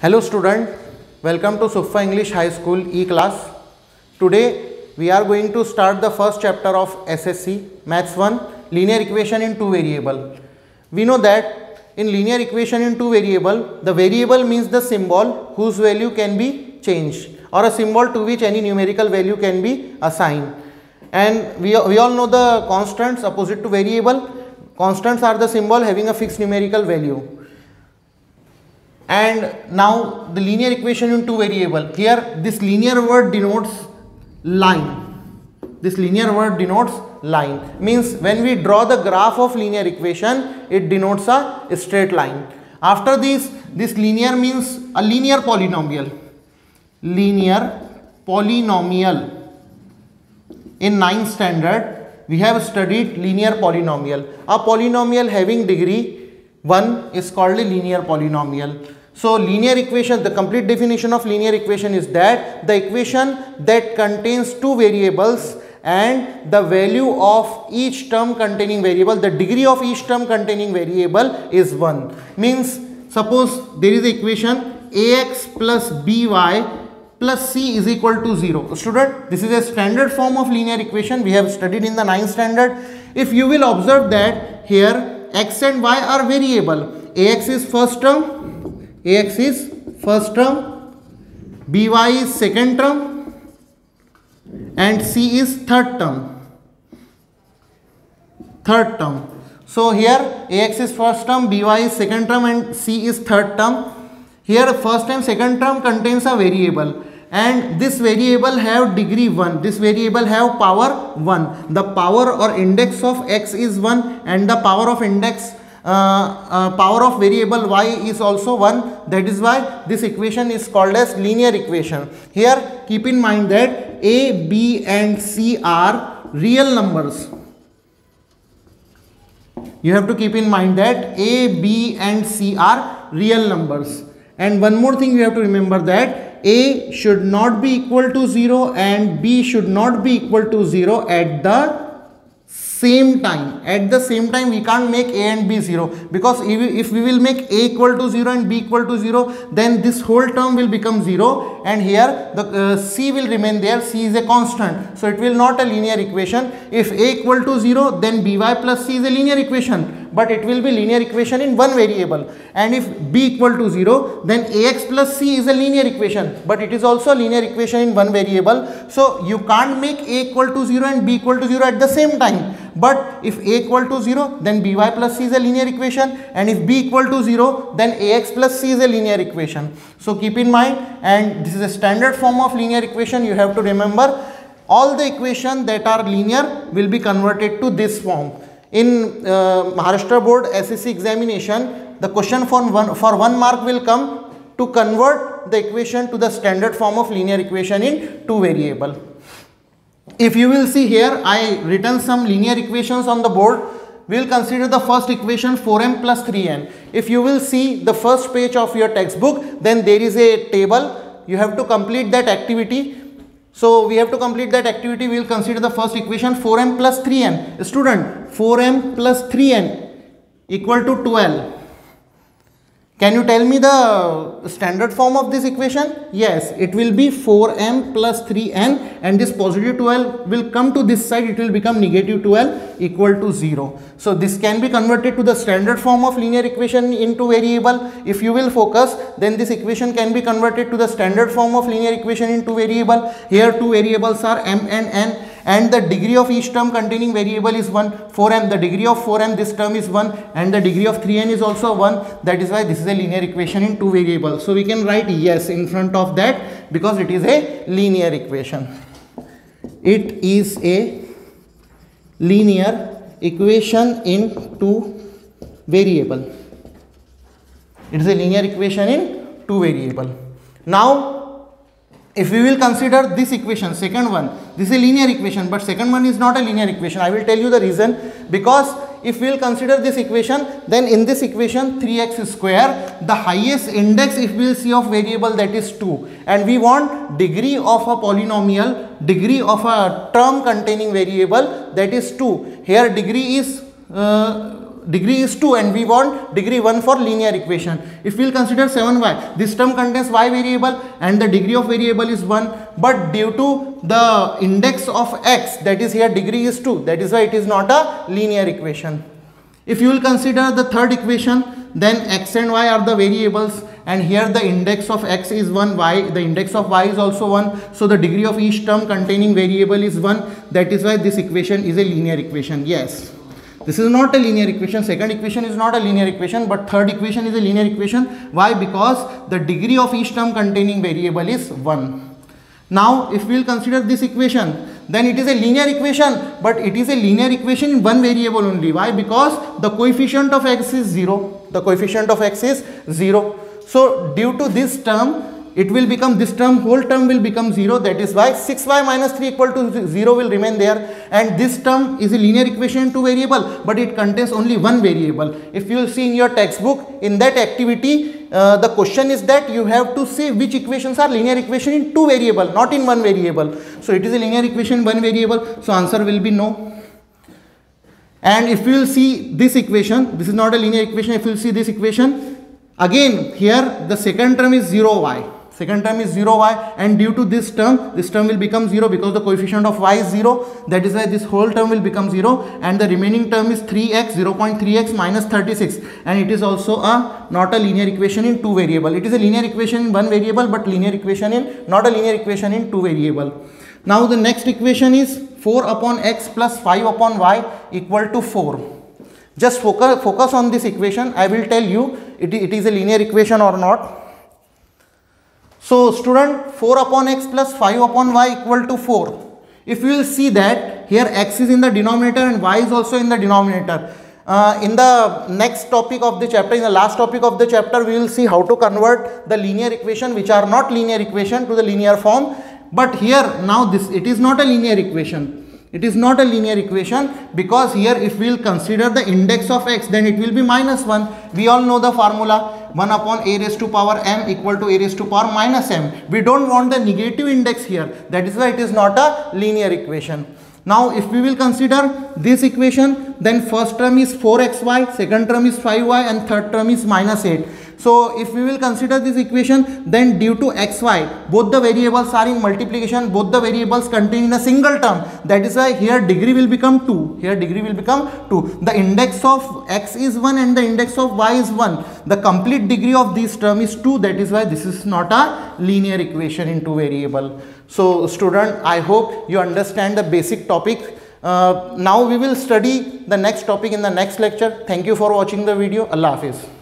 Hello student, welcome to Suffa English High School E-class. Today we are going to start the first chapter of SSC Maths 1 linear equation in two variable. We know that in linear equation in two variable the variable means the symbol whose value can be changed or a symbol to which any numerical value can be assigned. And we, we all know the constants opposite to variable. Constants are the symbol having a fixed numerical value and now the linear equation in two variable. Here this linear word denotes line. This linear word denotes line. Means when we draw the graph of linear equation it denotes a straight line. After this this linear means a linear polynomial. Linear polynomial. In ninth standard we have studied linear polynomial. A polynomial having degree 1 is called a linear polynomial so linear equation, the complete definition of linear equation is that the equation that contains two variables and the value of each term containing variable, the degree of each term containing variable is 1. Means suppose there is equation ax plus by plus c is equal to 0. Student, this is a standard form of linear equation we have studied in the 9th standard. If you will observe that here x and y are variable, ax is first term ax is first term by is second term and c is third term. Third term. So here ax is first term by is second term and c is third term. Here first and second term contains a variable and this variable have degree 1 this variable have power 1 the power or index of x is 1 and the power of index Uh, uh, power of variable y is also 1 that is why this equation is called as linear equation. Here keep in mind that a b and c are real numbers. You have to keep in mind that a b and c are real numbers. And one more thing you have to remember that a should not be equal to 0 and b should not be equal to 0 at the same time. At the same time we can't make a and b 0 because if we, if we will make a equal to 0 and b equal to 0 then this whole term will become 0 and here the uh, c will remain there. C is a constant. So it will not a linear equation. If a equal to 0 then by plus c is a linear equation but it will be linear equation in one variable. And if b equal to 0 then ax plus c is a linear equation but it is also a linear equation in one variable. So you can't make a equal to 0 and b equal to 0 at the same time. But if a equal to 0 then by plus c is a linear equation. And if b equal to 0 then ax plus c is a linear equation. So keep in mind and this is a standard form of linear equation. You have to remember all the equation that are linear will be converted to this form in uh, Maharashtra board SSC examination the question for one for one mark will come to convert the equation to the standard form of linear equation in two variable. If you will see here I written some linear equations on the board. We will consider the first equation 4m plus 3n if you will see the first page of your textbook then there is a table. You have to complete that activity so we have to complete that activity. We will consider the first equation 4m plus 3n. Student 4m plus 3n equal to 12. Can you tell me the standard form of this equation? Yes, it will be 4m plus 3n and this positive 12 will come to this side, it will become negative 12 equal to 0. So this can be converted to the standard form of linear equation into variable. If you will focus, then this equation can be converted to the standard form of linear equation into variable. Here two variables are m and n and the degree of each term containing variable is 1 4m the degree of 4m this term is 1 and the degree of 3n is also 1 that is why this is a linear equation in two variables. So we can write yes in front of that because it is a linear equation. It is a linear equation in two variable. It is a linear equation in two variable. Now if we will consider this equation second one this is a linear equation but second one is not a linear equation. I will tell you the reason. Because if we will consider this equation then in this equation 3x square the highest index if we will see of variable that is 2 and we want degree of a polynomial degree of a term containing variable that is 2 here degree is uh, degree is 2 and we want degree 1 for linear equation. If we'll consider 7y, this term contains y variable and the degree of variable is 1 but due to the index of x that is here degree is 2 that is why it is not a linear equation. If you will consider the third equation then x and y are the variables and here the index of x is 1 y the index of y is also 1 so the degree of each term containing variable is 1 that is why this equation is a linear equation. Yes this is not a linear equation. Second equation is not a linear equation, but third equation is a linear equation. Why? Because the degree of each term containing variable is 1. Now, if we will consider this equation, then it is a linear equation, but it is a linear equation in one variable only. Why? Because the coefficient of x is 0. The coefficient of x is 0. So, due to this term, it will become this term whole term will become 0 that is why 6y minus 3 equal to 0 will remain there. And this term is a linear equation two variable but it contains only one variable. If you will see in your textbook in that activity uh, the question is that you have to say which equations are linear equation in two variable not in one variable. So it is a linear equation one variable. So answer will be no. And if you will see this equation this is not a linear equation. If you will see this equation again here the second term is 0y second term is 0y and due to this term this term will become 0 because the coefficient of y is 0 that is why this whole term will become 0 and the remaining term is 3x 0.3x minus 36 and it is also a not a linear equation in two variable. It is a linear equation in one variable but linear equation in not a linear equation in two variable. Now the next equation is 4 upon x plus 5 upon y equal to 4 just focus focus on this equation. I will tell you it, it is a linear equation or not so student 4 upon x plus 5 upon y equal to 4. If you will see that here x is in the denominator and y is also in the denominator. Uh, in the next topic of the chapter, in the last topic of the chapter, we will see how to convert the linear equation which are not linear equation to the linear form. But here now this it is not a linear equation it is not a linear equation because here if we will consider the index of x then it will be minus 1. We all know the formula 1 upon a raised to power m equal to a raised to power minus m. We don't want the negative index here that is why it is not a linear equation. Now if we will consider this equation then first term is 4xy, second term is 5y and third term is minus 8. So if we will consider this equation then due to xy both the variables are in multiplication both the variables contain in a single term that is why here degree will become 2 here degree will become 2 the index of x is 1 and the index of y is 1 the complete degree of this term is 2 that is why this is not a linear equation in two variable. So student I hope you understand the basic topic uh, now we will study the next topic in the next lecture. Thank you for watching the video. Allah Hafiz.